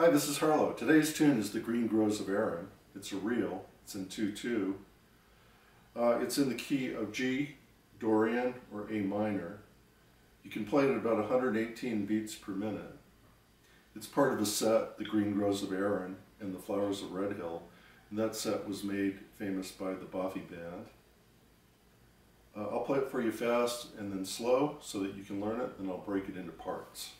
Hi, this is Harlow. Today's tune is The Green Groves of Erin. It's a reel. It's in 2-2. Uh, it's in the key of G, Dorian, or A minor. You can play it at about 118 beats per minute. It's part of a set, The Green Groves of Erin and The Flowers of Red Hill," and that set was made famous by the Bothy Band. Uh, I'll play it for you fast and then slow so that you can learn it, then I'll break it into parts.